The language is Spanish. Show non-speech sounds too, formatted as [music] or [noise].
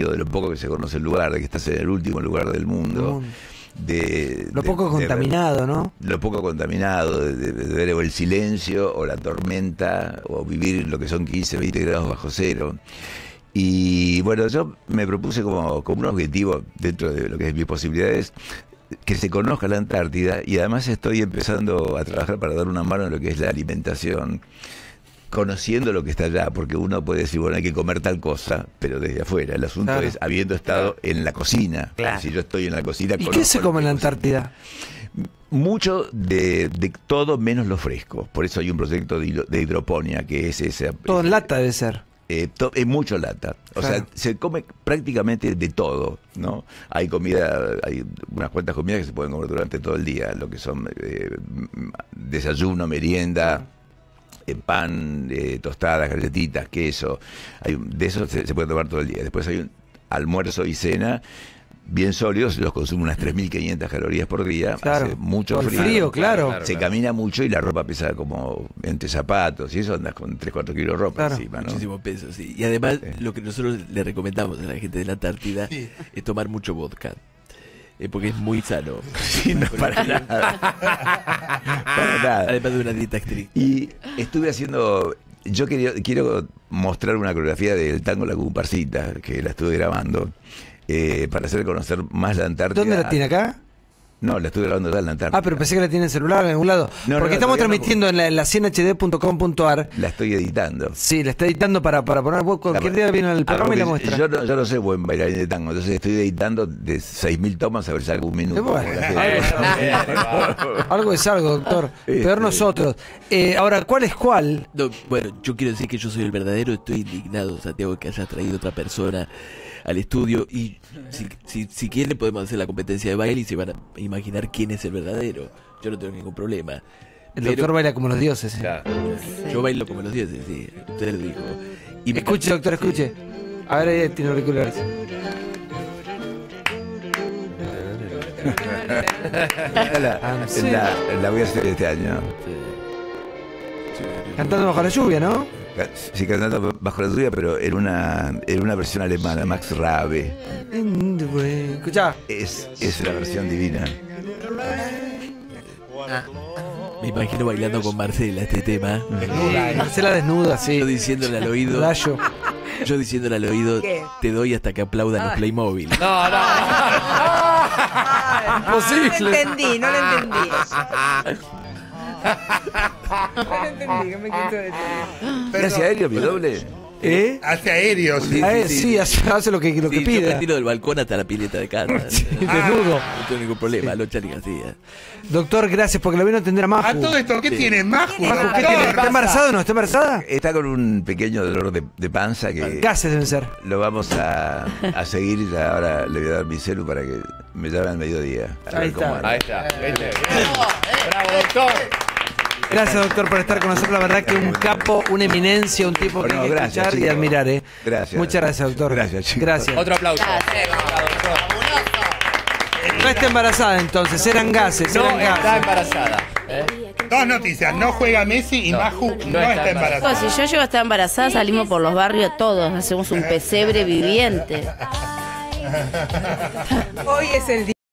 de lo poco que se conoce el lugar, de que estás en el último lugar del mundo. De, Lo poco de- contaminado, ¿no? lo poco contaminado, de, ver o el silencio o la tormenta o vivir lo que son 15, 20 grados bajo cero. Y bueno, yo me propuse como, como un objetivo dentro de lo que es mis posibilidades que se conozca la Antártida y además estoy empezando a trabajar para dar una mano en lo que es la alimentación conociendo lo que está allá, porque uno puede decir, bueno, hay que comer tal cosa, pero desde afuera. El asunto Claro. es habiendo estado en la cocina. Claro. Si yo estoy en la cocina, ¿Y qué se come en la. Antártida? Mucho de, de todo menos lo fresco. Por eso hay un proyecto de, de hidroponía que es ese. Todo en lata debe ser. Eh, es mucho lata. O Claro. sea, se come prácticamente de todo, ¿no? Hay comida, hay unas cuantas comidas que se pueden comer durante todo el día, lo que son eh, desayuno, merienda, pan, eh, tostadas, galletitas, queso. Hay, de eso se, se puede tomar todo el día. Después hay un almuerzo y cena bien sólidos, los consume unas 3.500 calorías por día. Claro. Hace mucho Por frío. frío, claro. claro. Se camina mucho y la ropa pesa como entre zapatos y eso andas con 3, 4 kilos de ropa Claro. encima, ¿no? Muchísimo peso, sí. Y además, Sí. lo que nosotros le recomendamos a la gente de la Antártida es tomar mucho vodka. Eh, porque es muy sano. [laughs] Sí, no, para nada. para nada. Además de una dieta estricta. Y estuve haciendo. Yo quería, quiero mostrar una coreografía del tango La Comparsita, que la estuve grabando, eh, para hacer conocer más la Antártida. ¿Dónde la tiene acá? No, la estuve grabando en la Antártida. Ah, pero pensé que la tiene en celular en algún lado. No, no, Porque no, estamos no. transmitiendo en la, en la 100hd.com.ar. La estoy editando. Sí, la está editando para, para poner vos cualquier día viene al programa y la Ah, muestra. Yo no, yo no soy buen bailarín de tango, entonces estoy editando de 6.000 tomas a ver si un minuto. Bueno. [laughs] [laughs] Algo es algo, doctor. Este. Peor nosotros. Eh, ahora, ¿cuál es cuál? No, bueno, yo quiero decir que yo soy el verdadero, estoy indignado, Santiago, que haya traído otra persona al estudio y si, si, si quieren podemos hacer la competencia de baile y se van a imaginar quién es el verdadero. Yo no tengo ningún problema. El Pero doctor baila como los dioses. eh. Yo bailo como los dioses, sí, usted lo dijo. Y me Escuche, doctor, escuche. A ver, ahí tiene auriculares. la, la- la voy a hacer este año. Cantando bajo la lluvia, ¿no? Sí, cantando bajo la lluvia, pero en una, en una versión alemana, Max Rabe. Escuchá. Es, es la versión divina. Me imagino bailando con Marcela este tema. Marcela desnuda, sí. Yo diciéndole al oído, Rayo. yo diciéndole al oído, te doy hasta que aplaudan los Playmobil. No, no. No lo entendí, no lo entendí. No lo entendí, [laughs] ¿qué me quiso decir? Gracias, Aéreo, mi doble. ¿Eh? Hace aéreo, sí. Ah, eh, sí, hace, hace lo que, lo que Sí, yo me pida. tiro del balcón hasta la pileta de casa. [laughs] Desnudo. No tengo ningún problema, lo Charlie García. Doctor, gracias, porque lo vino a atender a Maju. A todo esto, ¿qué tiene? Maju, Maju, ¿qué tiene? ¿Está embarazada o no? ¿Está embarazada? Está con un pequeño dolor de, de panza que Gases deben ser. lo vamos a, a seguir. y Ahora le voy a dar mi celu para que me llame al mediodía. A Ahí ver cómo está. anda. Ahí está. ¿viste? Bravo, doctor. Gracias, doctor, por estar con nosotros. La verdad que un capo, una eminencia, un tipo que Bueno, hay que gracias, escuchar y admirar, ¿eh? Gracias. Muchas gracias, doctor. Gracias, chicos. Gracias. Otro aplauso. No está embarazada entonces, eran gases, No eran está embarazada. ¿eh? Dos noticias, no juega Messi y Maju no, está está embarazada. Si yo llego a estar embarazada, salimos por los barrios todos, hacemos un pesebre viviente. [laughs] Hoy es el día.